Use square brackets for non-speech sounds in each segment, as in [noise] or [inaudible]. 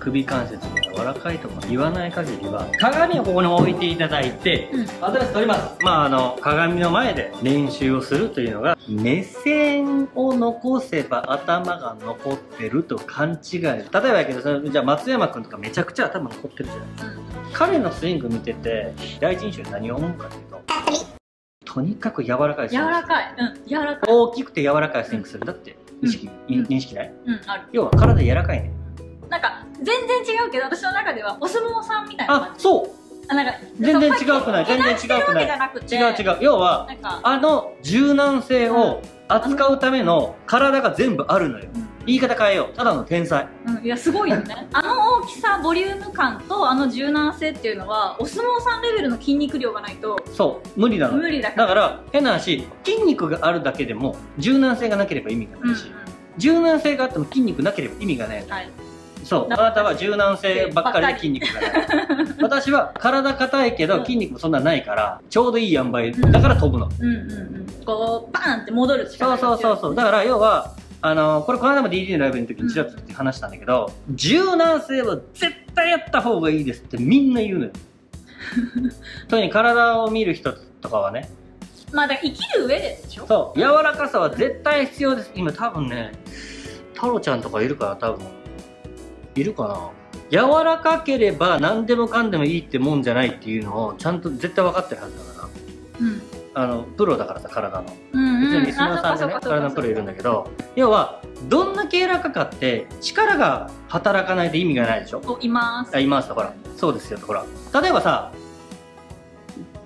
首関節が柔らかいとか言わない限りは鏡をここに置いていただいて、うん。アドレス取ります。まああの鏡の前で練習をするというのが目線を残せば頭が残ってると勘違い。例えばやけどそのじゃあ松山君とかめちゃくちゃ頭残ってるじゃない。ですか彼のスイング見てて第一印象で何を思うかというととにかく柔らかいスイ柔ングらかい。うん柔らかい。大きくて柔らかいスイングする。んだって意識、うん認識ない？うんある。要は体柔らかいね。なんか全然違うけど私の中ではお相撲さんみたいなあ感じ。そう。あなんか全然違うくない。全然違うくない。違う違う。要はあの柔軟性を扱うための体が全部あるのよ。言い方変えよう。ただの天才。うん、うんいやすごいよね。[laughs] あの大きさボリューム感とあの柔軟性っていうのはお相撲さんレベルの筋肉量がないとそう。無理なの。無理だから。だから変な話筋肉があるだけでも柔軟性がなければ意味がうんないし、柔軟性があっても筋肉なければ意味がない。のはいそう。あななたは柔軟性ばっかりで筋肉がない私は体硬いけど筋肉もそんなないからちょうどいい塩梅だから飛ぶの、うんうんうん。こうバーンって戻るそうそうそうそう。だから要はあのこれこの間も DD のライブの時にちらっと話したんだけど、柔軟性は絶対やった方がいいですってみんな言うのよ。[laughs] 特に体を見る人とかはね。まあだから生きる上ででしょ？そう。柔らかさは絶対必要です。今多分ね太郎ちゃんとかいるから多分いるかな？柔らかければ何でもかんでもいいってもんじゃないっていうのをちゃんと絶対分かってるはずだから。うん。あのプロだからさ体の。うんうん。別にリスナーさんでね体のプロいるんだけど要はどんだけ柔らかかって力が働かないと意味がないでしょ？おいます。あいます。とほら。そうですよ。とほら。例えばさ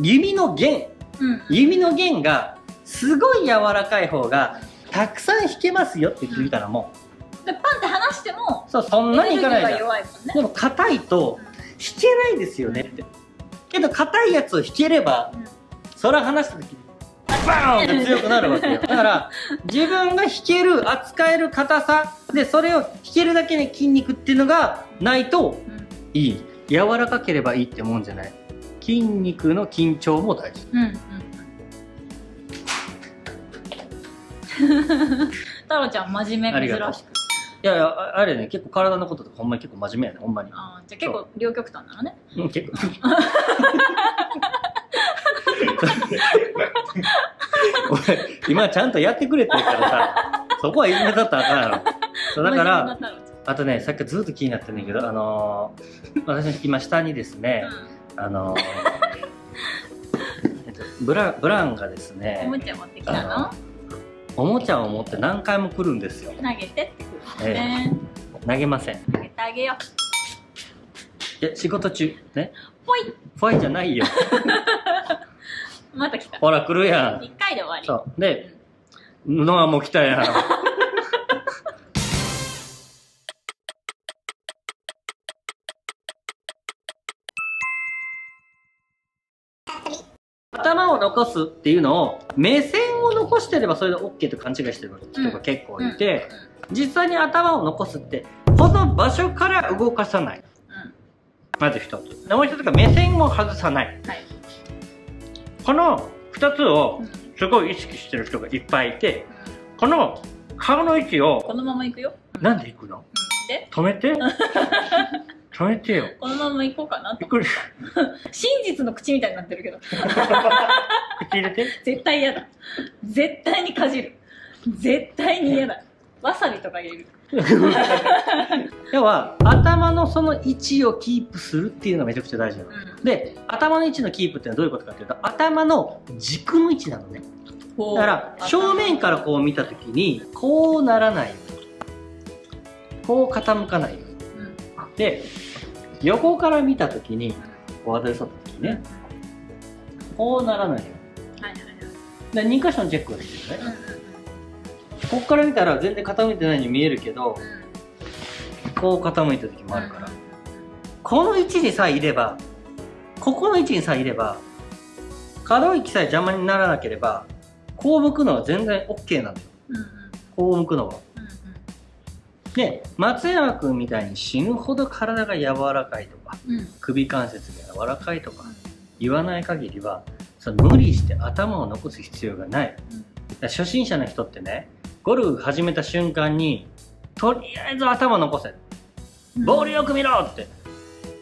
指の弦。うん。指の弦がすごい柔らかい方がたくさん弾けますよって言ってみたらもでパンって離してもうそうそんなにいかないじゃん。弱いもんね。でも硬いと弾けないですよねって。けど硬いやつを弾ければうん。それ離した時にバーンって強くなるわけよ。[laughs] だから自分が弾ける扱える硬さでそれを弾けるだけの筋肉っていうのがないとうん。いい。柔らかければいいってもんじゃない。筋肉の緊張も大事。うんうん。[laughs] 太郎ちゃん真面目珍しくいやいやああれね結構体のこととかほんまに結構真面目やねほんまに。あーじゃあ結構両極端なのね。う。ん結構。[laughs] 俺今ちゃんとやってくれてるからさそこはいじめたったらあかんやろ。そうだからあと。ねさっきずっと気になってるんだけどあのー私今下にですねゃん、あのーえっとブラブランがですうん、おねもちゃ持ってきたの？おもちゃを持って何回も来るんですよ。投げてってくるね、投げません。い投げてあげよう。や仕事中。ね。ぽいファイじゃないよ。[laughs] また来た。ほら来るやん。一回で終わり。そう。でノアも来たやん頭を残すっていうのを目線を残してればそれで OK と勘違いしてる人が結構いて、実際に頭を残すってこの場所から動かさない。うん。まず一つ。でもう一つが目線を外さない。はい。この二つをうん。すごい意識してる人がいっぱいいてこの顔の位置をこのまま行くよ。なんで行くの？止めて [laughs] 止めてよ。このまま行こうかなと。びっくり。[laughs] 真実の口みたいになってるけど。[laughs] 口入れて。絶対嫌だ。絶対にかじる。絶対に嫌だ。わさびとか入れる。[laughs] 要は頭のその位置をキープするっていうのがめちゃくちゃ大事なの、うん。で頭の位置のキープっていうのはどういうことかっていうと頭の軸の位置なのね。だから正面からこう見た時にこうならないこう傾かないうん。で横から見た時にこうアドレス取った時にねこうならないよ。うにはいはい。で2箇所のチェックができるね。はいこっから見たら全然傾いてないように見えるけどこう傾いた時もあるから。うんこの位置にさえいればここの位置にさえいれば可動域さえ邪魔にならなければこう向くのは全然 OK なんうん。こう向くのはで松山君みたいに死ぬほど体が柔らかいとかうん。首関節が柔らかいとか言わない限りはその無理して頭を残す必要がない。だから初心者の人ってねゴルフ始めた瞬間にとりあえず頭残せ。うん。ボールよく見ろって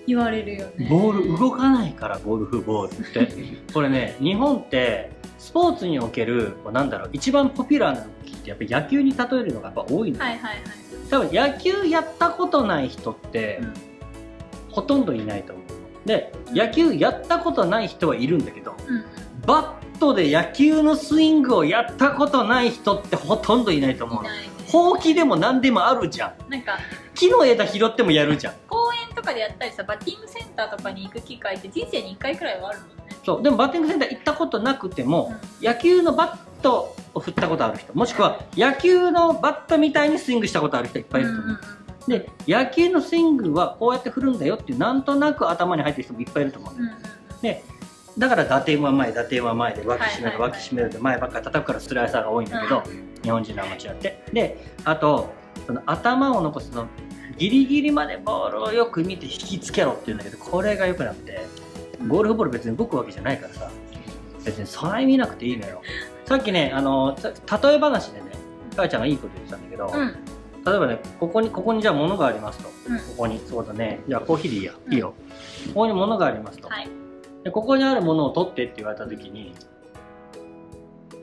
言われるよね。ボール動かないからゴルフボールって。[laughs] これね日本ってスポーツにおけるこうなんだろう一番ポピュラーな動きってやっぱり野球に例えるのがやっぱ多いの、はいはいはい。多分野球やったことない人ってうん。ほとんどいないと思う。で野球やったことない人はいるんだけどうん。バットで野球のスイングをやったことない人ってほとんどいないと思うの。いほうきでも何でもあるじゃん。なんか木の枝拾ってもやるじゃん。公園とかでやったりさバッティングセンターとかに行く機会って人生に1回くらいはあるもんね。そうでもバッティングセンター行ったことなくても、野球のバットを振ったことある人もしくは野球のバットみたいにスイングしたことある人いっぱいいると思う、で野球のスイングはこうやって振るんだよっていうなんとなく頭に入ってる人もいっぱいいると思う、うんうんうん。でだから打点は前打点は前で脇締める、はいはいはい。脇締めるで前ばっかり叩くからスライサーが多いんだけど、日本人のアマチュアって。であとその頭を残すそのギリギリまでボールをよく見て引きつけろっていうんだけどこれがよくなくてゴルフボール別に動くわけじゃないからさ別にそない見なくていいのよ。さっきねあのた例え話でねかやちゃんがいいこと言ってたんだけど、うん。例えばねここにここにじゃあ物がありますと、うん。ここにそうだね。じゃあコーヒーでいいや、うん。いいよ。ここに物がありますと、はい。でここにあるものを取ってって言われた時に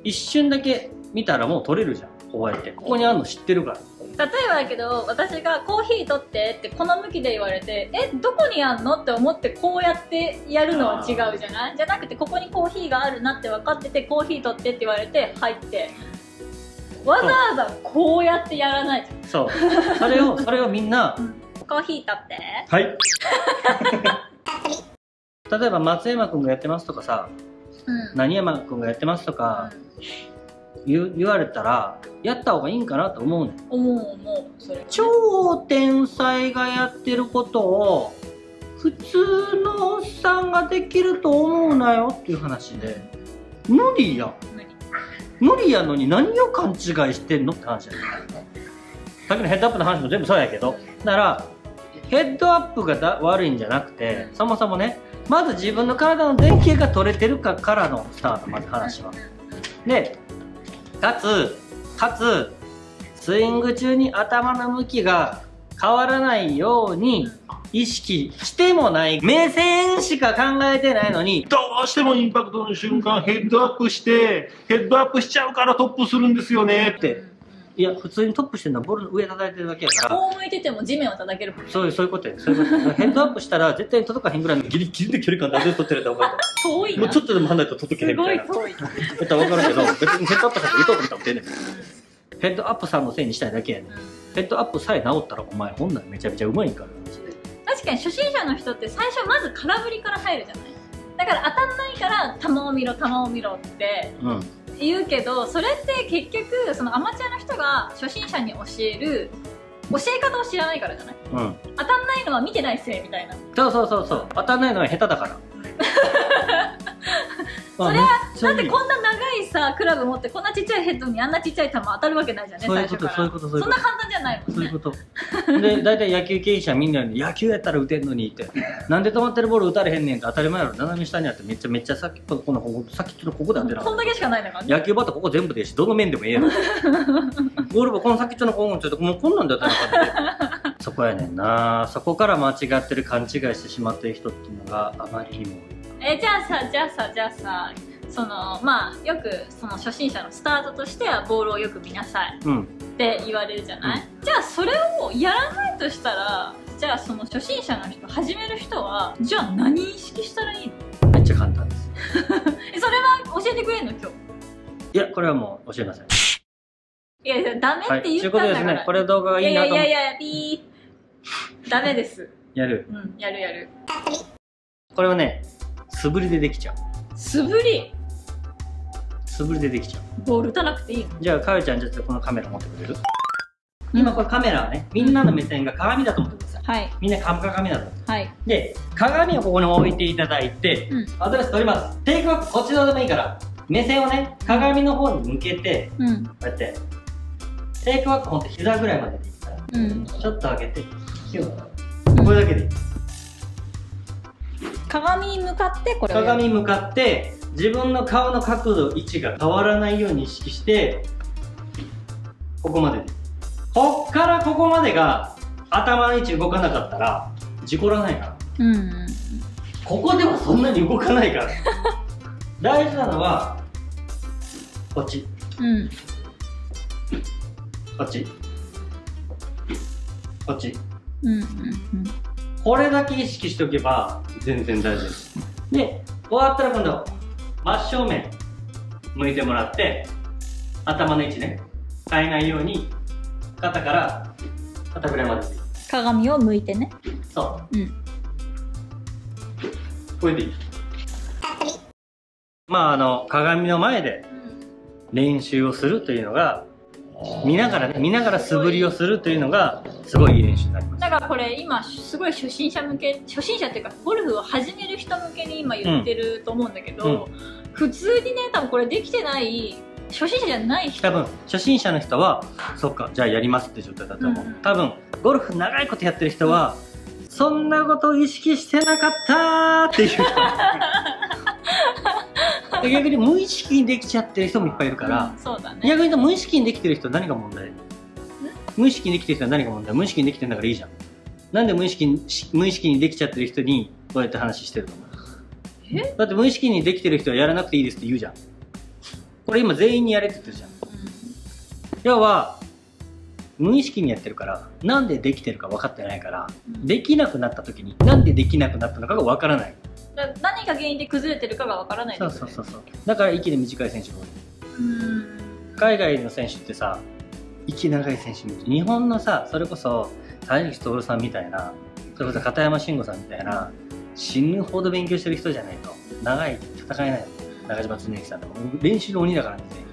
一瞬だけ見たらもう取れるじゃん。こうやってここにあるの知ってるから例えばだけど私がコーヒー取ってってこの向きで言われてえどこにあんのって思ってこうやってやるのは違うじゃない？じゃなくてここにコーヒーがあるなって分かっててコーヒー取ってって言われて入って。わざわざこうやってやらない。じそう。それを [laughs] それをみんなゃん。コーヒー取って。はい。[laughs] 例えば松山君がやってますとかさうん。何山君がやってますとか言う言われたらやった方がいいんかなと思うねん。思う思うそれ。超天才がやってることを普通のおっさんができると思うなよっていう話で。無理や。ん無理やのに何を勘違いしてんのって話やねさっきのヘッドアップの話も全部そうやけど。だからヘッドアップがだ悪いんじゃなくてそもそもねまず自分の体の前傾が取れてるかからのスタートまず話は。でかつかつスイング中に頭の向きが変わらないように意識してもない。目線しか考えてないのにどうしてもインパクトの瞬間ヘッドアップしてヘッドアップしちゃうからトップするんですよねって。いや普通にトップしてるのはボールの上叩いてるだけやから。こう向いてても地面を叩けるもんね。そういうそういうことやそういうことヘッドアップしたら絶対に届かへんぐらいのギリギリで距離感出せ取ってると思う遠いな。もうちょっとでも離れたら届けへんすみたいなごい遠い。絶対分かるけど別にヘッドアップさせて打とうと思ったら打てんねん。ヘッドアップさんのせいにしたいだけやねん。ヘッドアップさえ治ったらお前ほんならめちゃめちゃうまいんから。確かに初心者の人って最初まず空振りから入るじゃないだから当たんないから球を見ろ球を見ろってうん。言うけどそれって結局そのアマチュアの人が初心者に教える教え方を知らないからじゃない？うん。当たんないのは見てないせいみたいな。そうそうそうそう。当たんないのは下手だから [laughs] [laughs] それはだってこんな長いさクラブ持ってこんなちっちゃいヘッドにあんなちっちゃい球当たるわけないじゃんねそういうことそういうことそういうこと。そんな簡単じゃないもんね。そういうこと。で大体野球経営者みんなに野球やったら打てんのにってなんで止まってるボール打たれへんねんって当たり前やろ。斜め下にあってめっちゃめっちゃさっきこのこのさっきのここで当てな。こんだけしかないんだか。らね野球バットここ全部でいいしどの面でもええやろ。[laughs] ゴールボールこの先っちょのここもちょっともうこんなんだったらなかった。そこやねんな。そこから間違ってる勘違いしてしまってる人っていうのがあまりにもえじゃあさじゃあさじゃあさそのまあよくその初心者のスタートとしてはボールをよく見なさいうん。って言われるじゃない、じゃあそれをやらないとしたらじゃあその初心者の人始める人はじゃあ何意識したらいいの？めっちゃ簡単です。[laughs] えそれは教えてくれんの今日？いやこれはもう教えません。いやいやダメはいって言ということでったんだから、すねこれ動画がいいなと思いやいやいやピー。ダメです。やる。うんやるやる。これはね素振りでできちゃう。素振り？素振りでできちゃう。ボール打たなくていいの？じゃあかよちゃんちょっとこのカメラ持ってくれる？今これカメラはねみんなの目線が鏡だと思ってください。はい。みんな鏡だとはい。で鏡をここに置いていただいて、うん。アドレス取ります。テイクバックこっち側でもいいから目線をね鏡の方に向けてうん。こうやってテイクバックほんと膝ぐらいまででいいからうん。ちょっと上げてキュンこれだけでいい鏡に向かってこれ鏡に向かって自分の顔の角度位置が変わらないように意識してここまで。でこっからここまでが頭の位置動かなかったら事故らないから。うん。うんここではそんなに動かないから。[laughs] 大事なのはこっち。うん。こっち。こっち。うんうんこれだけ意識しておけば全然大丈夫です。で終わったら今度真正面向いてもらって頭の位置ね変えないように肩から肩ぐらいまで。鏡を向いてね。そう。うん。これでいい。まああの鏡の前で練習をするというのが見ながらね見ながら素振りをするというのがすごいいい練習になりますだからこれ今すごい初心者向け初心者っていうかゴルフを始める人向けに今言ってると思うんだけど、普通にね多分これできてない初心者じゃない人。多分初心者の人はそっかじゃあやりますって状態だと思う、うん多分ゴルフ長いことやってる人は、そんなことを意識してなかったーっていうで [laughs] 逆に無意識にできちゃってる人もいっぱいいるから、うんそうだね。逆に無意識にできてる人は何が問題？無意識にできてる人は何が問題？無意識にできてるんだからいいじゃん。なんで無意識にし無意識にできちゃってる人にこうやって話してるの？え？だって無意識にできてる人はやらなくていいですって言うじゃん。これ今全員にやれって言ってるじゃん。要は無意識にやってるからなんでできてるか分かってないからうんできなくなった時になんでできなくなったのかが分からない。何が原因で崩れてるかがわからないそうそうそうそう。だから息で短い選手が多い。うん。海外の選手ってさ息長い選手見て日本のさそれこそ谷口徹さんみたいなそれこそ片山慎吾さんみたいな死ぬほど勉強してる人じゃないと長い戦えない。中島恒之さんとか練習の鬼だからね。全員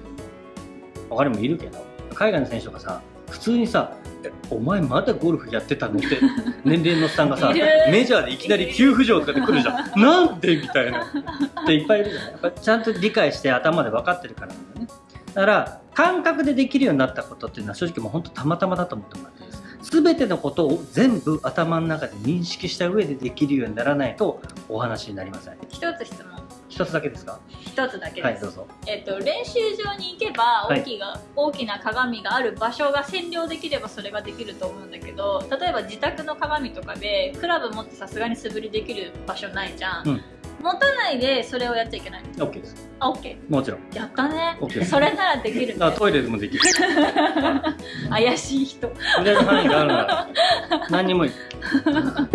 他にもいるけど海外の選手とかさ普通にさえお前まだゴルフやってたのって [laughs] 年齢のおっさんがさメジャーでいきなり急浮上とかで来るじゃん。[laughs] なんで？みたいな。っていっぱいいるじゃん。やっぱちゃんと理解して頭で分かってるからなんだよねだから感覚でできるようになったことっていうのは正直もう本当たまたまだと思ってもらっていいです。全てのことを全部頭の中で認識した上でできるようにならないとお話になりません。一つ質問。一つだけですか？一つだけです、はいどうぞ。えっと、練習場に行けばはい大きが、大きな鏡がある場所が占領できればそれができると思うんだけど例えば自宅の鏡とかでクラブ持ってさすがに素振りできる場所ないじゃん、うん持たないでそれをやっちゃいけない。OK です。あ OK もちろん。やったね。OK です。それならできるね。あトイレでもできる。[laughs] 怪しい人。腕の範囲があるなら何にもいい。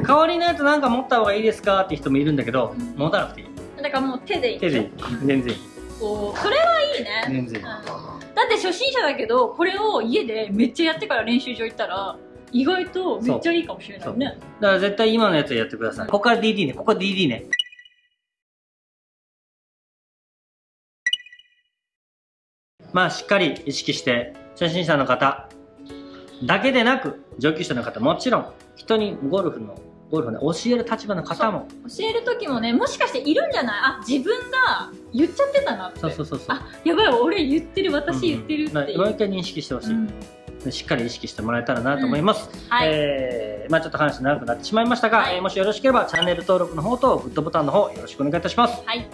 代わりのやつなんか持った方がいいですかって人もいるんだけどうん。持たなくていい。だからもう手でいい。手でいい。全然いい。こうそれはいいね、全然いい。うん。だって初心者だけどこれを家でめっちゃやってから練習場行ったら意外とめっちゃいいかもしれないね。だから絶対今のやつやってください。ここから DD ね。ここ DD ね。まあしっかり意識して、初心者の方だけでなく、上級者の方もちろん、人にゴルフの、ゴルフね、教える立場の方も。教える時もねもしかしているんじゃない？あ自分が言っちゃってたなって。そうそうそうそう。あやばい俺言ってる私言ってるっていう、うんもう一回認識してほしい、うん。しっかり意識してもらえたらなと思います。はい、えーまあちょっと話長くなってしまいましたが、はい。えーもしよろしければチャンネル登録の方とグッドボタンの方よろしくお願いいたします。はい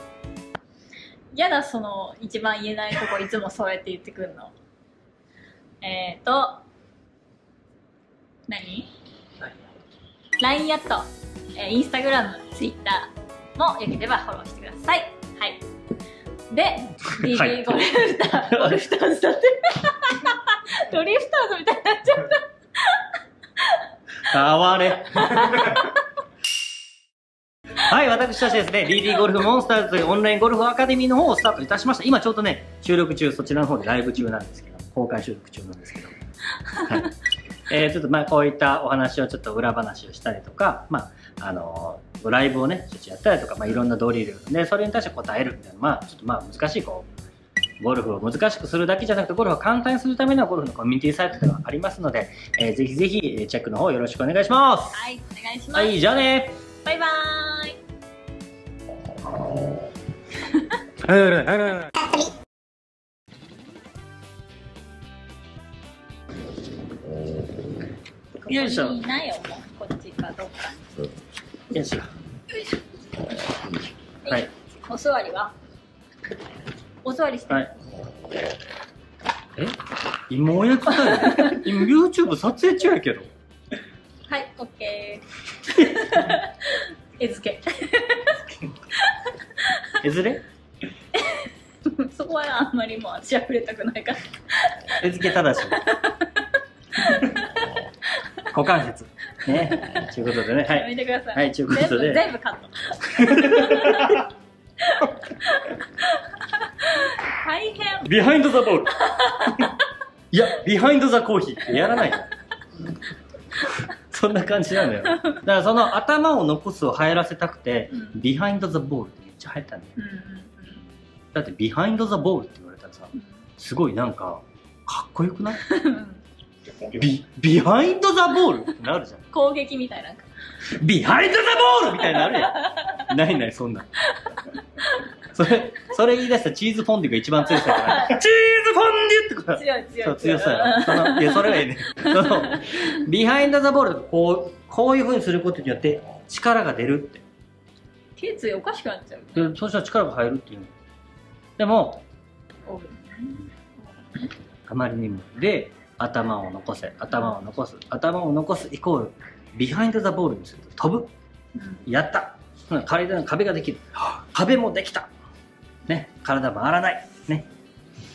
やだその一番言えないとこいつもそうやって言ってくるの。えーと何 ?LINE アット、えー、Instagram、Twitter もよければフォローしてください。はい。ではい。DD ゴルフターゴルフターズだって。ドリフターズみたいになっちゃった。哀れ。はい、私たちですね、DD ゴルフモンスターズというオンラインゴルフアカデミーの方をスタートいたしました。今ちょうどね、収録中、そちらの方でライブ中なんですけど、公開収録中なんですけど。はい。えー、ちょっとまあこういったお話をちょっと裏話をしたりとか、まあ、あのーライブをね、ちょっとやったりとか、まあいろんなドリルで、それに対して答えるみたいな、まあちょっとまあ難しいこう、ゴルフを難しくするだけじゃなくて、ゴルフを簡単にするためのゴルフのコミュニティサイトではありますので、えーぜひぜひえーチェックの方よろしくお願いします。はいお願いします、はい、じゃあねバイバーイよいしょここにいないよもうこっちかどっかよいしょ。はい。お座りは？お座りして、はい。え今やってたよ。今 YouTube 撮影中やけど。はい、オッケー。[laughs] 絵付け。[laughs] 絵ずれ？[laughs] そこはあんまりもう私は触れたくないから。絵付け正しい。[laughs] 股関節。ね。ということでね、はやめい。てください。はいということで全部カット。[laughs] 大変。 behind the ball。いや、 behind the coffee ってやらないの。そんな感じなのよ。だからその頭を残すを流行らせたくて、うん behind the ball ってめっちゃ流行ったんだよ。うんうんだって behind the ball って言われたらさ、すごいなんか、かっこよくない？うんビ、 behind the ball ってなるじゃん。攻撃みたいな。 behind the ball みたいになるやん。ないない、そんなん。それ、それ言い出したらチーズフォンデュが一番強さやから、[laughs] チーズフォンデュってこと強い強いそう、強さや。その、いや、それはいいね。その、ビハインドザボール、こう、こういう風にすることによって、力が出るって。頸椎おかしくなっちゃう。で、そうしたら力が入るっていうの。でも、あまりにも。で、頭を残せ、頭を残す、頭を残すイコール、ビハインドザボールにすると飛ぶ。やったうん体の壁ができる。壁もできた。ね、体回らない。ね、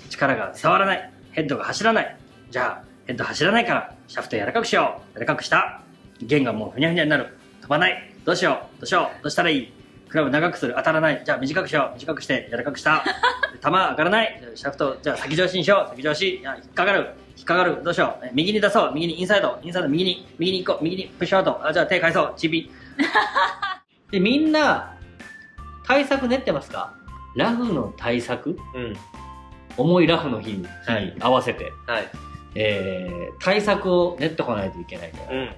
力が伝わらない。ヘッドが走らない。じゃあ、ヘッド走らないから、シャフト柔らかくしよう。柔らかくした。弦がもうふにゃふにゃになる。飛ばない。どうしよう。どうしよう。どうしたらいい？クラブ長くする。当たらない。じゃあ短くしよう。短くして、柔らかくした。[laughs] 球上がらない。シャフト、じゃあ先上しにしよう。先上し。いや引っかかる。引っかかる。どうしよう。え右に出そう。右にインサイド。インサイド右に。右に行こう。右にプッシュアウト。あ、じゃあ手返そう。チビ。[laughs] で、みんな、対策練ってますか？ラフの対策？うん。重いラフの日にはい合わせて、はい。えー、対策を練ってこないといけないから、うん。